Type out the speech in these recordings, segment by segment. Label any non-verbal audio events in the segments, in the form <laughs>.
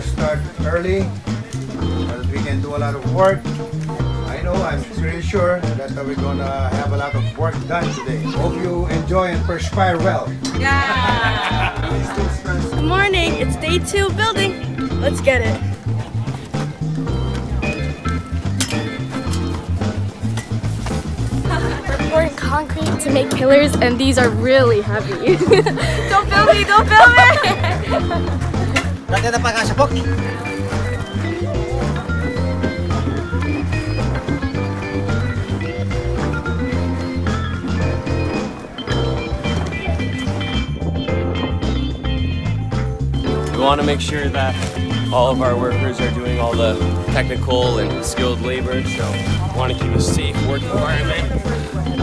to start early so that we can do a lot of work. I know, I'm pretty sure that we're going to have a lot of work done today. Hope you enjoy and perspire well. Yeah. Good morning. It's day two building. Let's get it. We're pouring concrete to make pillars, and these are really heavy. <laughs> don't film me! Don't film me! <laughs> Dati na. We want to make sure that all of our workers are doing all the technical and skilled labor, so we want to keep a safe work environment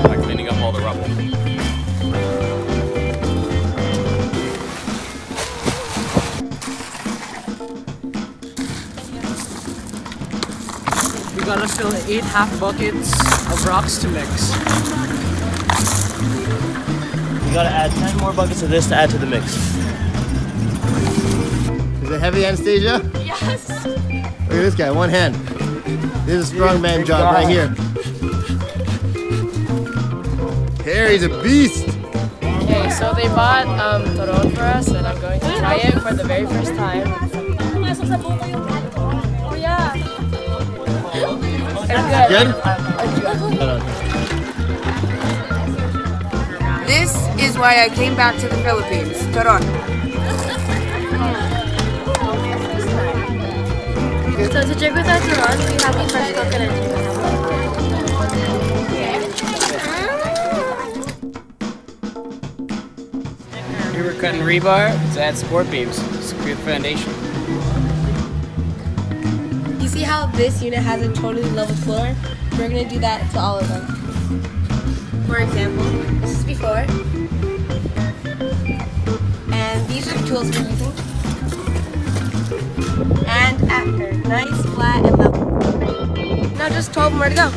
by cleaning up all the rubble. Gotta fill eight half buckets of rocks to mix. We gotta add 10 more buckets of this to add to the mix. Is it heavy, Anastasia? yes! Look at this guy, one hand. This is a strongman job right here. Harry's a beast. Okay, so they bought um, Turon for us, and I'm going to try it for the very first time. Good? This is why I came back to the Philippines. Turon. So to drink with our Turon, we have a fresh coconut juice. Here we're cutting rebar to add support beams to secure the foundation. See how this unit has a totally level floor? We're gonna do that to all of them. For example, this is before. And these are the tools we're using. And after. Nice, flat, and level. Now just 12 more to go.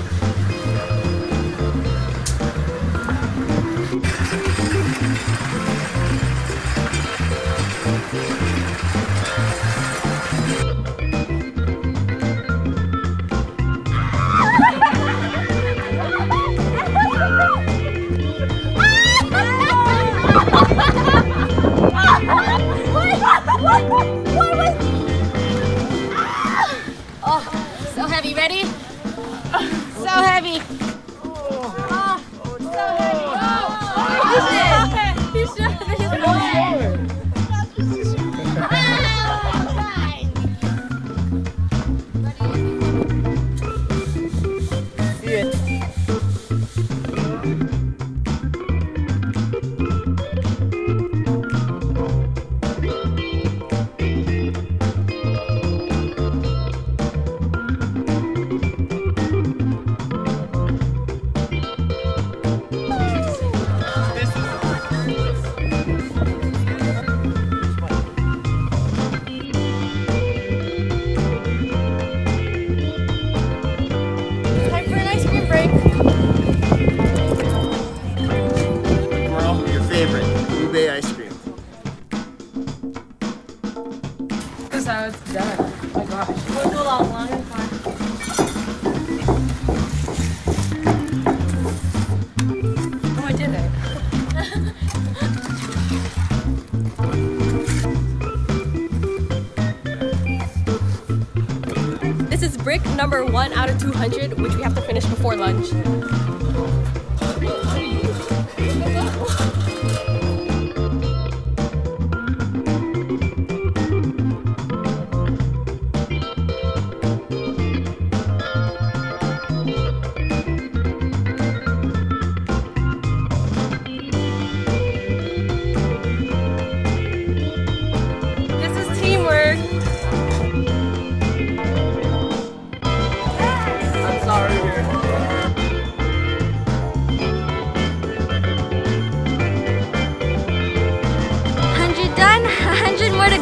This is brick number one out of 200, which we have to finish before lunch.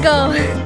Go.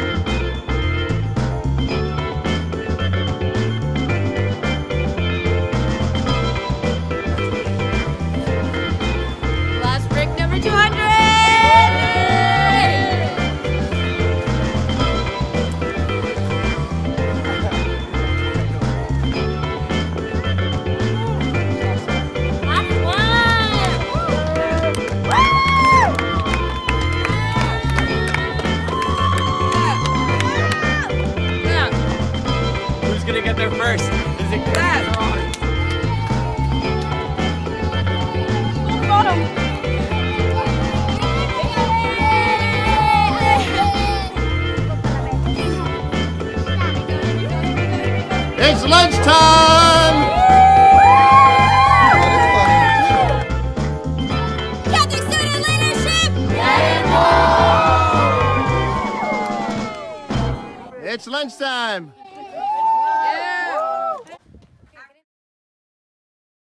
get there first. Is it. It's lunchtime! Catholic Student Leadership! Get! It's lunchtime!